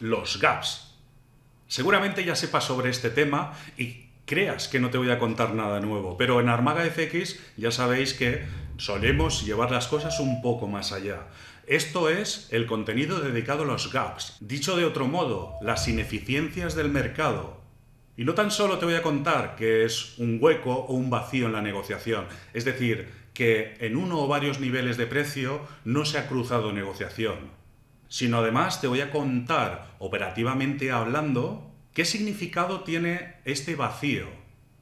los gaps. Seguramente ya sepas sobre este tema y creas que no te voy a contar nada nuevo, pero en Armaga FX ya sabéis que solemos llevar las cosas un poco más allá. Esto es el contenido dedicado a los gaps. Dicho de otro modo, las ineficiencias del mercado. Y no tan solo te voy a contar que es un hueco o un vacío en la negociación, es decir, que en uno o varios niveles de precio no se ha cruzado negociación, sino además te voy a contar, operativamente hablando, qué significado tiene este vacío,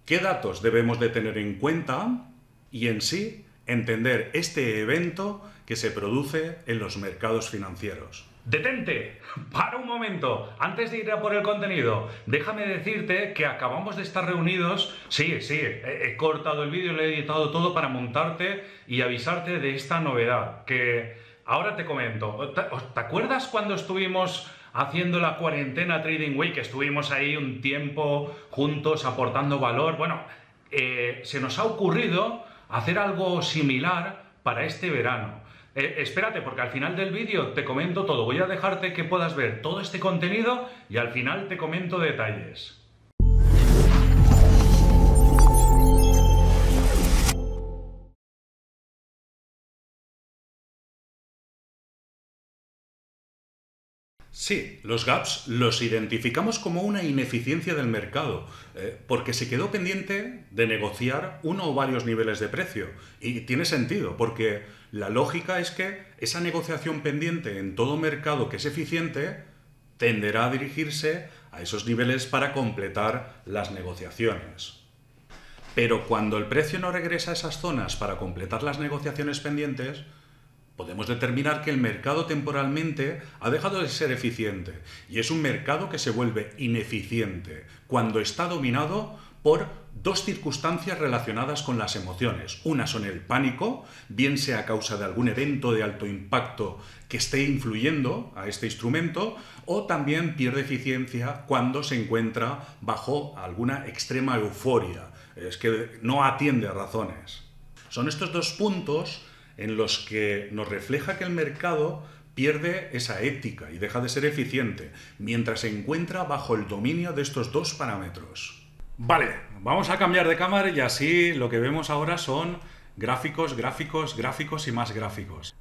qué datos debemos de tener en cuenta y en sí entender este evento que se produce en los mercados financieros. Detente, para un momento, antes de ir a por el contenido, déjame decirte que acabamos de estar reunidos, sí, sí, he, he cortado el vídeo, lo he editado todo para montarte y avisarte de esta novedad, que ahora te comento. ¿Te, acuerdas cuando estuvimos haciendo la cuarentena Trading Week, estuvimos ahí un tiempo juntos aportando valor? Bueno, eh, se nos ha ocurrido hacer algo similar para este verano. Eh, espérate, porque al final del vídeo te comento todo. Voy a dejarte que puedas ver todo este contenido y al final te comento detalles. Sí, los gaps los identificamos como una ineficiencia del mercado, eh, porque se quedó pendiente de negociar uno o varios niveles de precio. Y tiene sentido, porque la lógica es que esa negociación pendiente en todo mercado que es eficiente tenderá a dirigirse a esos niveles para completar las negociaciones. Pero cuando el precio no regresa a esas zonas para completar las negociaciones pendientes, podemos determinar que el mercado temporalmente ha dejado de ser eficiente y es un mercado que se vuelve ineficiente cuando está dominado por dos circunstancias relacionadas con las emociones. Una son el pánico, bien sea a causa de algún evento de alto impacto que esté influyendo a este instrumento, o también pierde eficiencia cuando se encuentra bajo alguna extrema euforia, es que no atiende razones. Son estos dos puntos en los que nos refleja que el mercado pierde esa ética y deja de ser eficiente, mientras se encuentra bajo el dominio de estos dos parámetros. Vale, vamos a cambiar de cámara y así lo que vemos ahora son gráficos, gráficos, gráficos y más gráficos.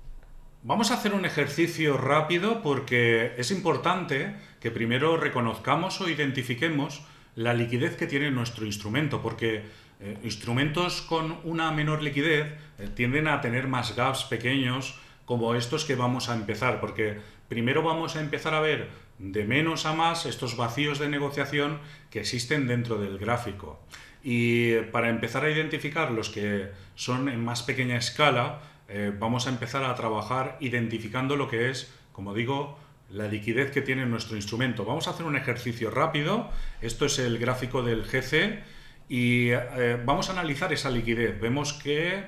Vamos a hacer un ejercicio rápido porque es importante que primero reconozcamos o identifiquemos la liquidez que tiene nuestro instrumento, porque eh, instrumentos con una menor liquidez eh, tienden a tener más gaps pequeños como estos que vamos a empezar, porque primero vamos a empezar a ver de menos a más estos vacíos de negociación que existen dentro del gráfico. Y para empezar a identificar los que son en más pequeña escala, eh, vamos a empezar a trabajar identificando lo que es, como digo, la liquidez que tiene nuestro instrumento. Vamos a hacer un ejercicio rápido. Esto es el gráfico del GC y eh, vamos a analizar esa liquidez. Vemos que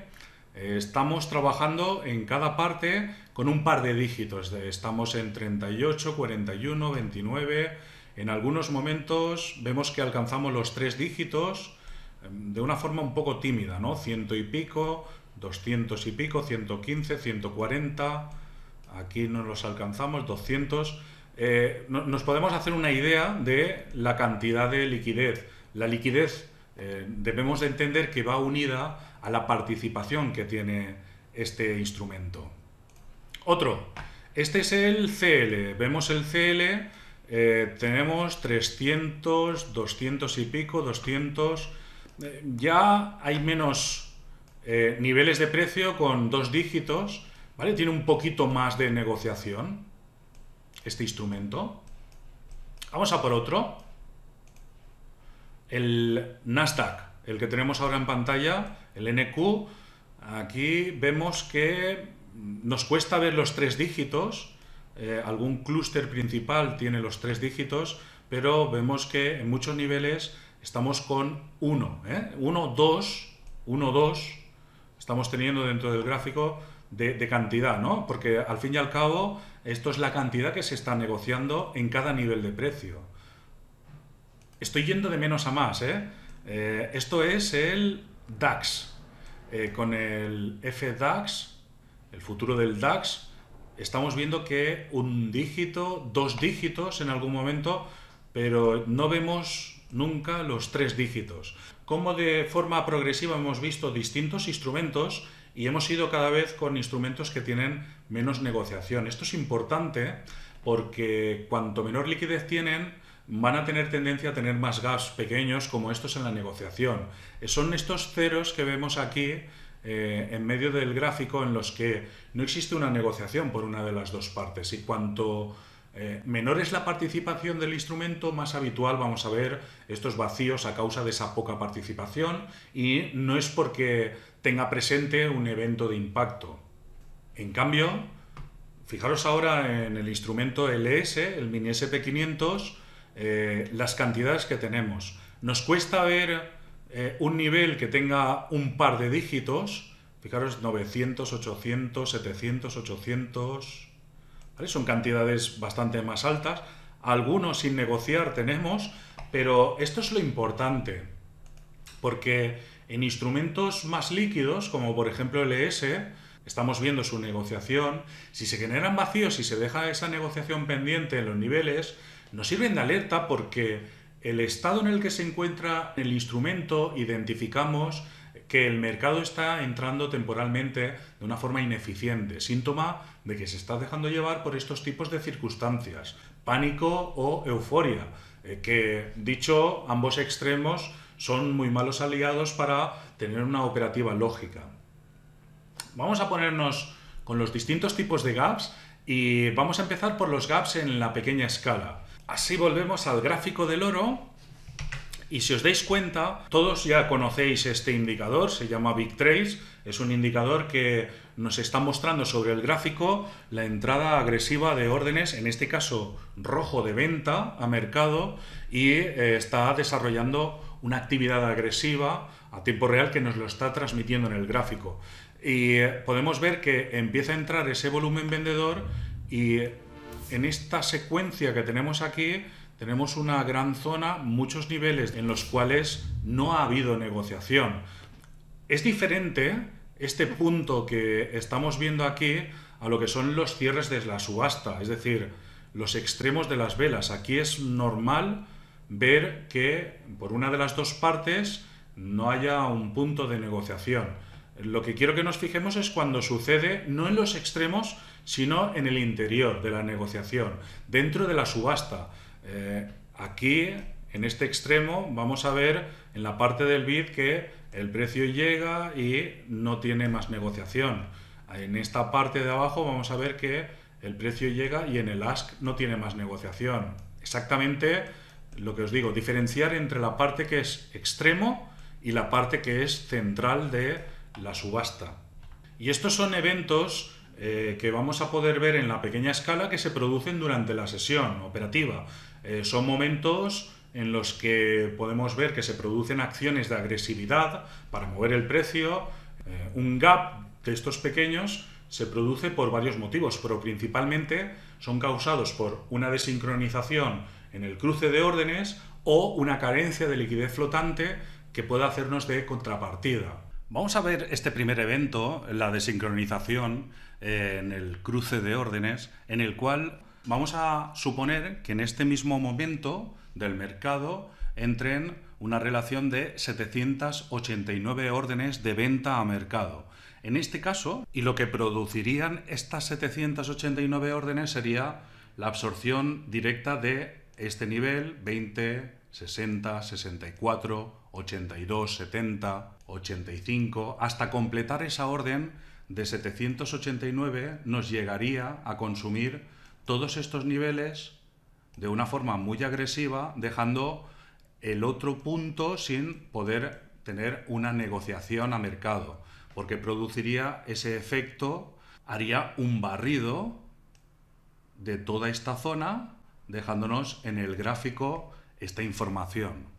eh, estamos trabajando en cada parte con un par de dígitos. estamos en 38, 41, 29. En algunos momentos vemos que alcanzamos los tres dígitos em, de una forma un poco tímida, ¿no? Ciento y pico, 200 y pico, 115, 140. Aquí no los alcanzamos, 200. Eh, nos podemos hacer una idea de la cantidad de liquidez. La liquidez eh, debemos de entender que va unida a la participación que tiene este instrumento. Otro, este es el CL. Vemos el CL, eh, tenemos 300, 200 y pico, 200. Eh, ya hay menos niveles de precio con dos dígitos, ¿vale? Tiene un poquito más de negociación este instrumento. Vamos a por otro el Nasdaq, el que tenemos ahora en pantalla, el NQ, aquí vemos que nos cuesta ver los tres dígitos, eh, algún clúster principal tiene los tres dígitos, pero vemos que en muchos niveles estamos con 1, 1, 2, 1, 2, estamos teniendo dentro del gráfico de, de, cantidad, ¿no? Porque al fin y al cabo esto es la cantidad que se está negociando en cada nivel de precio. Estoy yendo de menos a más, ¿eh? eh esto es el DAX. Eh, con el FDAX, el futuro del DAX, estamos viendo que un dígito, dos dígitos en algún momento, pero no vemos nunca los tres dígitos. Como de forma progresiva hemos visto distintos instrumentos y hemos ido cada vez con instrumentos que tienen menos negociación. Esto es importante porque cuanto menor liquidez tienen, van a tener tendencia a tener más gas pequeños como estos en la negociación. Son estos ceros que vemos aquí eh, en medio del gráfico en los que no existe una negociación por una de las dos partes y cuanto eh, menor es la participación del instrumento, más habitual vamos a ver estos vacíos a causa de esa poca participación y no es porque tenga presente un evento de impacto. En cambio, fijaros ahora en el instrumento LS, el mini SP500, eh, las cantidades que tenemos. Nos cuesta ver eh, un nivel que tenga un par de dígitos, fijaros 900, 800, 700, 800, son cantidades bastante más altas, algunos sin negociar tenemos, pero esto es lo importante, porque en instrumentos más líquidos, como por ejemplo el ES, estamos viendo su negociación, si se generan vacíos y se deja esa negociación pendiente en los niveles, nos sirven de alerta porque el estado en el que se encuentra el instrumento identificamos que el mercado está entrando temporalmente de una forma ineficiente, síntoma de que se está dejando llevar por estos tipos de circunstancias, pánico o euforia, eh, que dicho ambos extremos son muy malos aliados para tener una operativa lógica. Vamos a ponernos con los distintos tipos de gaps y vamos a empezar por los gaps en la pequeña escala. Así volvemos al gráfico del oro y si os dais cuenta, todos ya conocéis este indicador, se llama Big Trace, es un indicador que nos está mostrando sobre el gráfico la entrada agresiva de órdenes, en este caso rojo de venta a mercado, y eh, está desarrollando una actividad agresiva a tiempo real que nos lo está transmitiendo en el gráfico. Y podemos ver que empieza a entrar ese volumen vendedor y en esta secuencia que tenemos aquí tenemos una gran zona, muchos niveles en los cuales no ha habido negociación. Es diferente este punto que estamos viendo aquí a lo que son los cierres de la subasta, es decir, los extremos de las velas. Aquí es normal ver que por una de las dos partes no haya un punto de negociación. Lo que quiero que nos fijemos es cuando sucede no en los extremos, sino en el interior de la negociación, dentro de la subasta. Eh, aquí, en este extremo, vamos a ver en la parte del bid que el precio llega y no tiene más negociación. En esta parte de abajo vamos a ver que el precio llega y en el ask no tiene más negociación. Exactamente lo que os digo, diferenciar entre la parte que es extremo y la parte que es central de la subasta. Y estos son eventos eh, que vamos a poder ver en la pequeña escala que se producen durante la sesión operativa. Eh, son momentos en los que podemos ver que se producen acciones de agresividad para mover el precio. Eh, un gap de estos pequeños se produce por varios motivos, pero principalmente son causados por una desincronización en el cruce de órdenes o una carencia de liquidez flotante que pueda hacernos de contrapartida. Vamos a ver este primer evento, la desincronización eh, en el cruce de órdenes, en el cual vamos a suponer que en este mismo momento del mercado entren una relación de 789 órdenes de venta a mercado. En este caso, y lo que producirían estas 789 órdenes sería la absorción directa de este nivel 20, 60, 64, 82, 70, 85, hasta completar esa orden de 789 nos llegaría a consumir todos estos niveles de una forma muy agresiva, dejando el otro punto sin poder tener una negociación a mercado, porque produciría ese efecto, haría un barrido de toda esta zona, dejándonos en el gráfico esta información.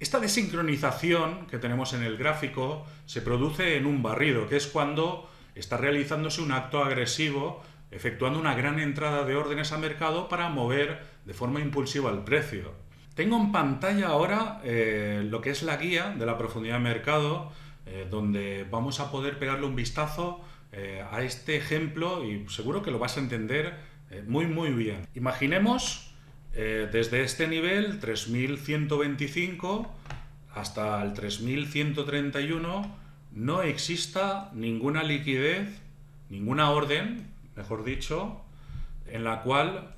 Esta desincronización que tenemos en el gráfico se produce en un barrido, que es cuando está realizándose un acto agresivo efectuando una gran entrada de órdenes a mercado para mover de forma impulsiva el precio. Tengo en pantalla ahora eh, lo que es la guía de la profundidad de mercado, eh, donde vamos a poder pegarle un vistazo eh, a este ejemplo y seguro que lo vas a entender muy muy bien. Imaginemos eh, desde este nivel 3125 hasta el 3131 no exista ninguna liquidez, ninguna orden, mejor dicho, en la cual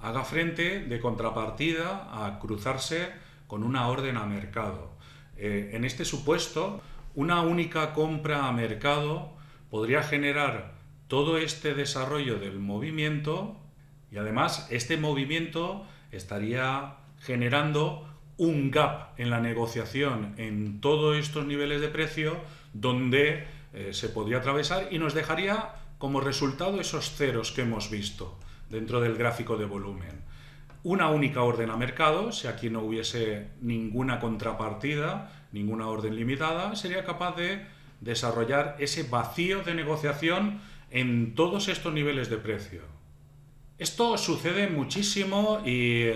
haga frente de contrapartida a cruzarse con una orden a mercado. en este supuesto, una única compra a mercado podría generar todo este desarrollo del movimiento y además este movimiento estaría generando un gap en la negociación en todos estos niveles de precio donde eh, se podría atravesar y nos dejaría como resultado esos ceros que hemos visto dentro del gráfico de volumen. Una única orden a mercado, si aquí no hubiese ninguna contrapartida, ninguna orden limitada, sería capaz de desarrollar ese vacío de negociación en todos estos niveles de precio. Esto sucede muchísimo y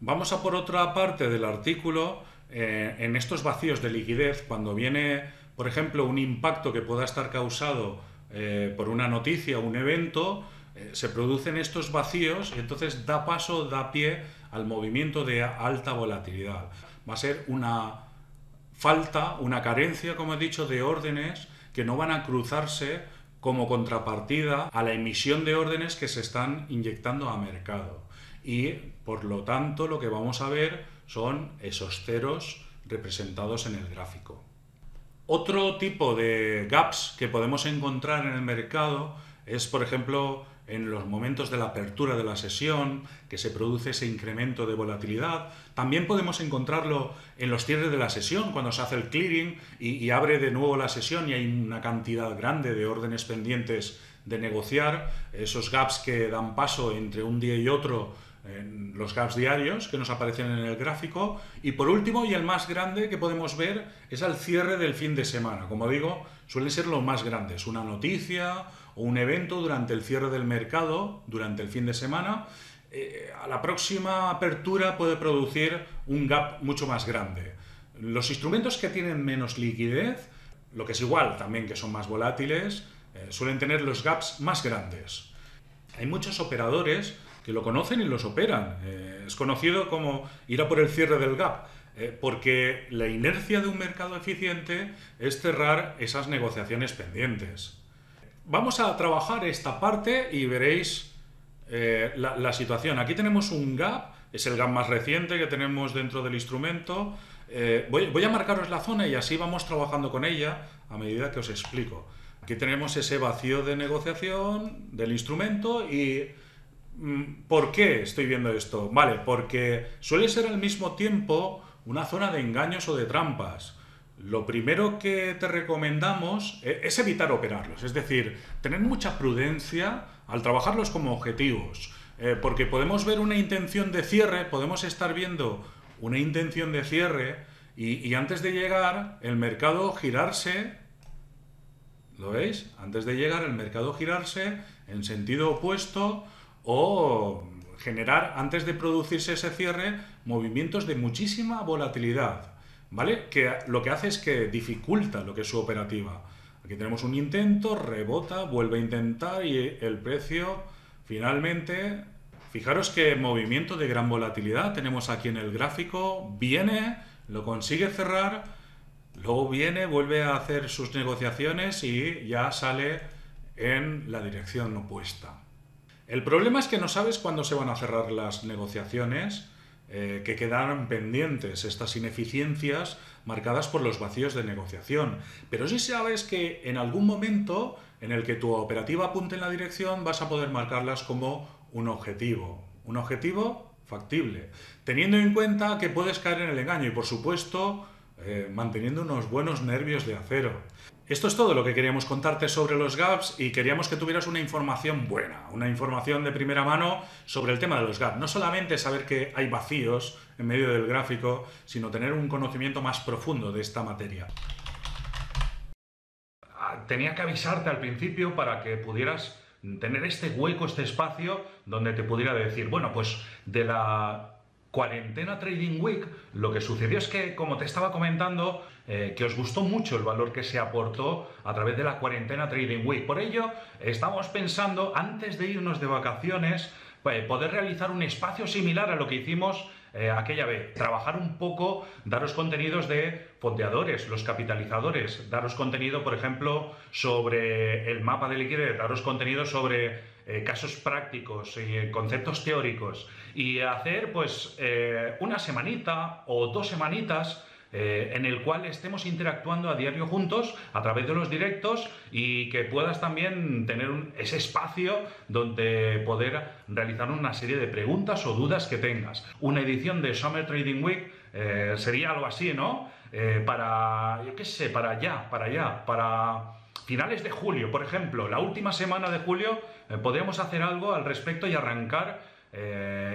vamos a por otra parte del artículo eh, en estos vacíos de liquidez cuando viene, por ejemplo, un impacto que pueda estar causado eh, por una noticia un evento, eh, se producen estos vacíos y entonces da paso, da pie al movimiento de alta volatilidad. Va a ser una falta, una carencia, como he dicho, de órdenes que no van a cruzarse como contrapartida a la emisión de órdenes que se están inyectando a mercado. Y por lo tanto lo que vamos a ver son esos ceros representados en el gráfico. Otro tipo de gaps que podemos encontrar en el mercado es, por ejemplo, en los momentos de la apertura de la sesión, que se produce ese incremento de volatilidad. También podemos encontrarlo en los cierres de la sesión, cuando se hace el clearing y, abre de nuevo la sesión y hay una cantidad grande de órdenes pendientes de negociar, esos gaps que dan paso entre un día y otro los gaps diarios que nos aparecen en el gráfico. Y por último, y el más grande que podemos ver, es al cierre del fin de semana. Como digo, suelen ser los más grandes. Una noticia o un evento durante el cierre del mercado, durante el fin de semana. Eh, a la próxima apertura puede producir un gap mucho más grande. Los instrumentos que tienen menos liquidez, lo que es igual también que son más volátiles, eh, suelen tener los gaps más grandes. Hay muchos operadores que lo conocen y los operan. Eh, es conocido como ir a por el cierre del gap, eh, porque la inercia de un mercado eficiente es cerrar esas negociaciones pendientes. Vamos a trabajar esta parte y veréis eh, la, situación. Aquí tenemos un gap, es el gap más reciente que tenemos dentro del instrumento. voy, voy a marcaros la zona y así vamos trabajando con ella a medida que os explico. Aquí tenemos ese vacío de negociación del instrumento y Mm, ¿Por qué estoy viendo esto? Vale, porque suele ser al mismo tiempo una zona de engaños o de trampas. Lo primero que te recomendamos e, es evitar operarlos, es decir, tener mucha prudencia al trabajarlos como objetivos, eh, porque podemos ver una intención de cierre, podemos estar viendo una intención de cierre y, y antes de llegar el mercado girarse, ¿lo veis? Antes de llegar el mercado girarse en sentido opuesto o generar, antes de producirse ese cierre, movimientos de muchísima volatilidad, ¿vale? Que lo que hace es que dificulta lo que es su operativa. Aquí tenemos un intento, rebota, vuelve a intentar y el precio finalmente... Fijaros que movimiento de gran volatilidad tenemos aquí en el gráfico, viene, lo consigue cerrar, luego viene, vuelve a hacer sus negociaciones y ya sale en la dirección opuesta. El problema es que no sabes cuándo se van a cerrar las negociaciones, eh, que quedaron pendientes estas ineficiencias marcadas por los vacíos de negociación. Pero sí sabes que en algún momento en el que tu operativa apunte en la dirección vas a poder marcarlas como un objetivo. Un objetivo factible, teniendo en cuenta que puedes caer en el engaño y por supuesto eh, manteniendo unos buenos nervios de acero. Esto es todo lo que queríamos contarte sobre los gaps y queríamos que tuvieras una información buena, una información de primera mano sobre el tema de los gaps. No solamente saber que hay vacíos en medio del gráfico, sino tener un conocimiento más profundo de esta materia. Ah, tenía que avisarte al principio para que pudieras tener este hueco, este espacio donde te pudiera decir, bueno, pues de la cuarentena Trading Week, lo que sucedió es que, como te estaba comentando, eh, que os gustó mucho el valor que se aportó a través de la cuarentena Trading Week. Por ello, estamos pensando, antes de irnos de vacaciones, pues, poder realizar un espacio similar a lo que hicimos eh, aquella vez. Trabajar un poco, daros contenidos de fondeadores, los capitalizadores, daros contenido, por ejemplo, sobre el mapa de liquidez, daros contenido sobre eh, casos prácticos y conceptos teóricos y hacer pues eh, una semanita o dos semanitas eh, en el cual estemos interactuando a diario juntos a través de los directos y que puedas también tener ese espacio donde poder realizar una serie de preguntas o dudas que tengas. Una edición de Summer Trading Week eh, sería algo así, ¿no? Eh, para, yo qué sé, para allá, para allá, para finales de julio, por ejemplo, la última semana de julio, podríamos hacer algo al respecto y arrancar.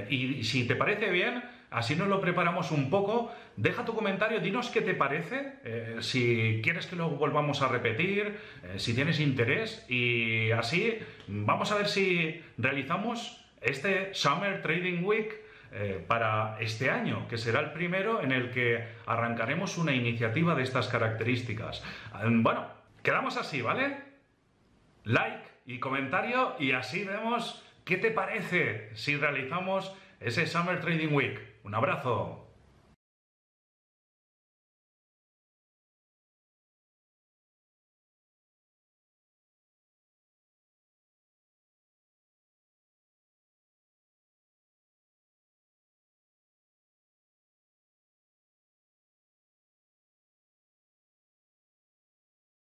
y si te parece bien, Así nos lo preparamos un poco. Deja tu comentario, dinos qué te parece, eh, si quieres que lo volvamos a repetir, eh, si tienes interés y así vamos a ver si realizamos este Summer Trading Week eh, para este año, que será el primero en el que arrancaremos una iniciativa de estas características. Bueno, quedamos así, ¿vale? Like y comentario y así vemos qué te parece si realizamos ese Summer Trading Week. Un abrazo.